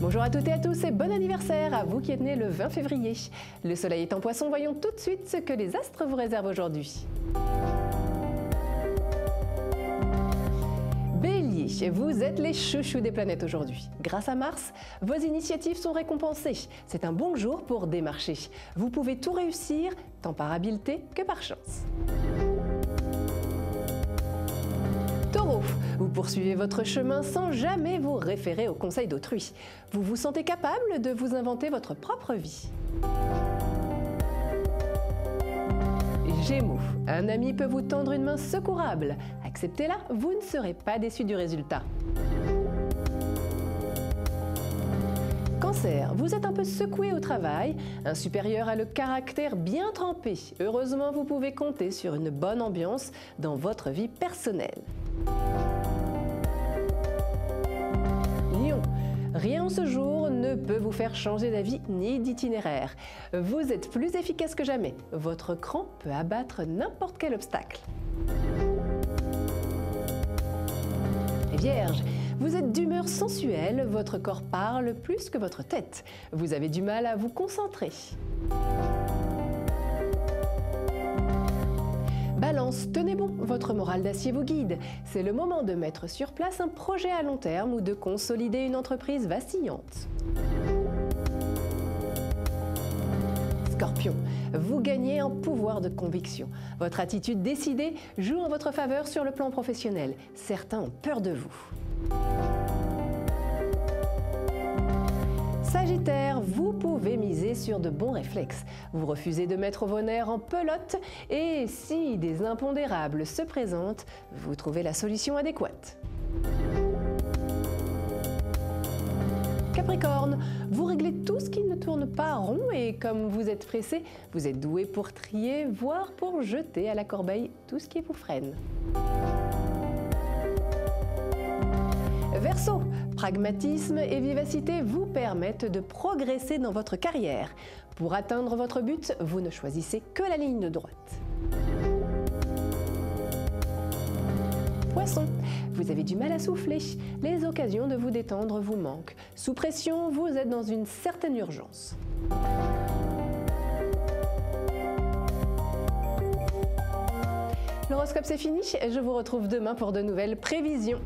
Bonjour à toutes et à tous et bon anniversaire à vous qui êtes nés le 20 février. Le soleil est en poisson, voyons tout de suite ce que les astres vous réservent aujourd'hui. Bélier, vous êtes les chouchous des planètes aujourd'hui. Grâce à Mars, vos initiatives sont récompensées. C'est un bon jour pour démarcher. Vous pouvez tout réussir, tant par habileté que par chance. Poursuivez votre chemin sans jamais vous référer aux conseils d'autrui. Vous vous sentez capable de vous inventer votre propre vie. Gémeaux, un ami peut vous tendre une main secourable. Acceptez-la, vous ne serez pas déçu du résultat. Cancer, vous êtes un peu secoué au travail, un supérieur a le caractère bien trempé. Heureusement, vous pouvez compter sur une bonne ambiance dans votre vie personnelle. Rien en ce jour ne peut vous faire changer d'avis ni d'itinéraire. Vous êtes plus efficace que jamais. Votre cran peut abattre n'importe quel obstacle. Vierge, vous êtes d'humeur sensuelle, votre corps parle plus que votre tête. Vous avez du mal à vous concentrer. Balance, tenez bon, votre morale d'acier vous guide. C'est le moment de mettre sur place un projet à long terme ou de consolider une entreprise vacillante. Scorpion, vous gagnez en pouvoir de conviction. Votre attitude décidée joue en votre faveur sur le plan professionnel. Certains ont peur de vous. Sagittaire, sur de bons réflexes. Vous refusez de mettre vos nerfs en pelote et si des impondérables se présentent, vous trouvez la solution adéquate. Capricorne, vous réglez tout ce qui ne tourne pas rond et comme vous êtes pressé, vous êtes doué pour trier, voire pour jeter à la corbeille tout ce qui vous freine. Verseau, pragmatisme et vivacité vous permettent de progresser dans votre carrière. Pour atteindre votre but, vous ne choisissez que la ligne droite. Poisson, vous avez du mal à souffler. Les occasions de vous détendre vous manquent. Sous pression, vous êtes dans une certaine urgence. L'horoscope c'est fini, je vous retrouve demain pour de nouvelles prévisions.